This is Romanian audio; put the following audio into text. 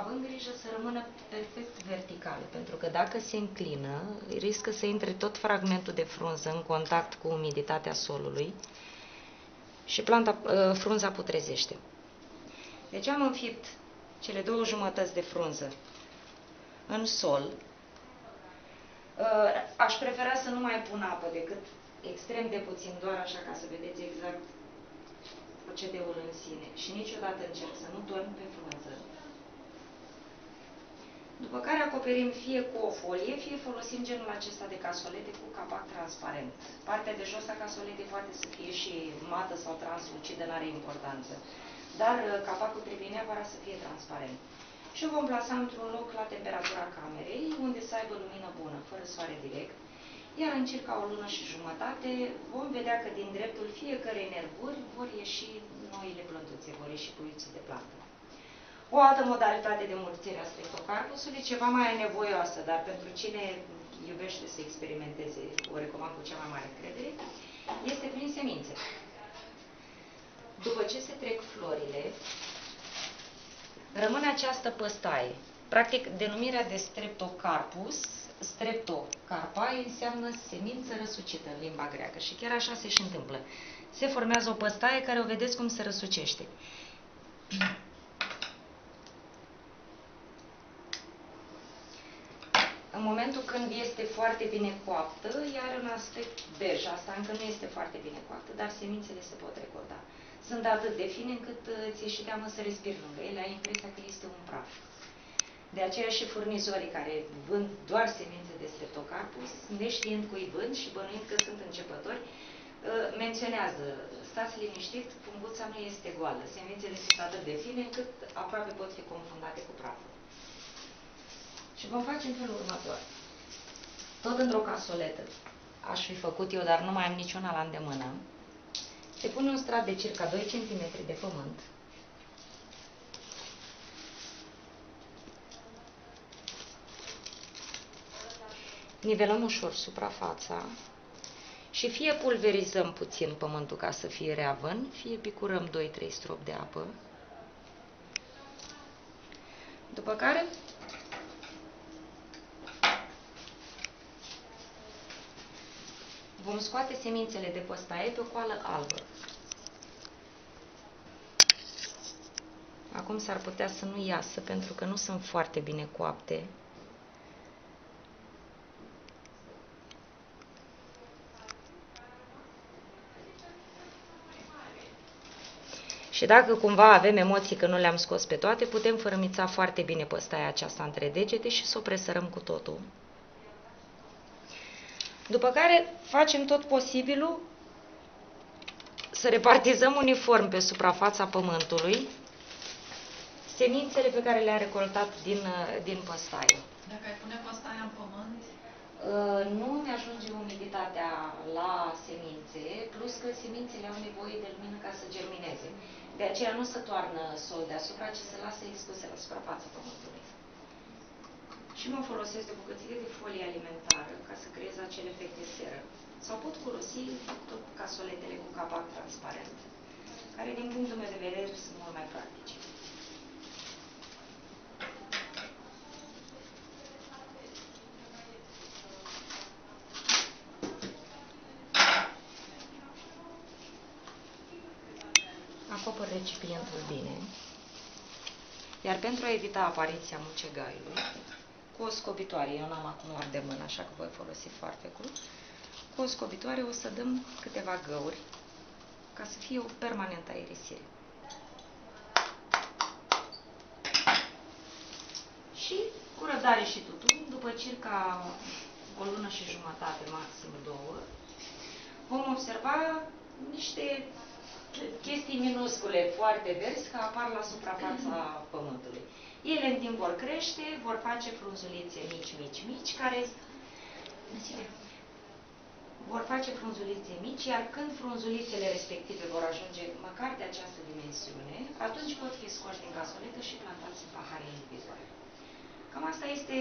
având grijă să rămână perfect verticale, pentru că dacă se înclină, riscă să intre tot fragmentul de frunză în contact cu umiditatea solului și planta, ă, frunza putrezește. Deci am înfipt cele două jumătăți de frunză în sol. Ă, aș prefera să nu mai pun apă decât extrem de puțin, doar așa ca să vedeți exact procedeul în sine. Și niciodată încerc să nu dorm pe frunză. După care acoperim fie cu o folie, fie folosim genul acesta de casolete cu capac transparent. Partea de jos a casoletei poate să fie și mată sau translucidă, nu are importanță. Dar uh, capacul trebuie neapărat să fie transparent. Și o vom plasa într-un loc la temperatura camerei, unde să aibă lumină bună, fără soare direct. Iar în circa o lună și jumătate vom vedea că din dreptul fiecărei nervuri vor ieși noile plântuțe, vor ieși puiții de plantă. O altă modalitate de mulțire a streptocarpusului, ceva mai nevoioasă, dar pentru cine iubește să experimenteze, o recomand cu cea mai mare credere, este prin semințe. După ce se trec florile, rămâne această păstaie. Practic, denumirea de streptocarpus, streptocarpa, înseamnă semință răsucită în limba greacă și chiar așa se și întâmplă. Se formează o păstaie care o vedeți cum se răsucește. În momentul când este foarte bine coaptă, ea are un aspect bej. Asta încă nu este foarte bine coaptă, dar semințele se pot recorda. Sunt atât de fine încât uh, ți-e și teamă să respiri lângă ele, ai impresia că este un praf. De aceea și furnizorii care vând doar semințe de streptocarpus, neștiind cui vând și bănuind că sunt începători, uh, menționează, stați liniștit, punguța nu este goală, semințele sunt atât de fine încât aproape pot fi confundate cu praful. Și vom face în felul următor. Tot într-o casoletă, aș fi făcut eu, dar nu mai am niciuna la îndemână, se pune un strat de circa 2 cm de pământ, nivelăm ușor suprafața. Și fie pulverizăm puțin pământul ca să fie reavân, fie picurăm 2-3 strop de apă, după care Vom scoate semințele de păstaie pe o coală albă. Acum s-ar putea să nu iasă pentru că nu sunt foarte bine coapte. Și dacă cumva avem emoții că nu le-am scos pe toate, putem fărămița foarte bine păstaia aceasta între degete și să o presărăm cu totul. După care facem tot posibilul să repartizăm uniform pe suprafața pământului semințele pe care le-am recoltat din, din păstaie. Dacă ai pune păstaia în pământ? Uh, nu mi-ajunge umiditatea la semințe, plus că semințele au nevoie de lumină ca să germineze. De aceea nu se toarnă sol deasupra, ci se lasă expuse la suprafața pământului și mă folosesc de bucățile de folie alimentară ca să creez acel efect de seră. Sau pot folosi tot casoletele cu capac transparent, care din punctul meu de vedere sunt mult mai practice. Acopăr recipientul bine, iar pentru a evita apariția mucegaiului, cu o scobitoare. Eu n-am acum ori de mână, așa că voi folosi foarte crunt. Cu o scobitoare o să dăm câteva găuri ca să fie o permanentă aerisire. Și cu răbdare și tutun, după circa o lună și jumătate, maxim două, vom observa niște chestii minuscule, foarte verzi, care apar la suprafața pământului. Ele în timp vor crește, vor face frunzulițe mici, mici, mici, care vor face frunzulițe mici, iar când frunzulițele respective vor ajunge măcar de această dimensiune, atunci pot fi scoși din casoletă și plantați în pahare individuale. Cam asta este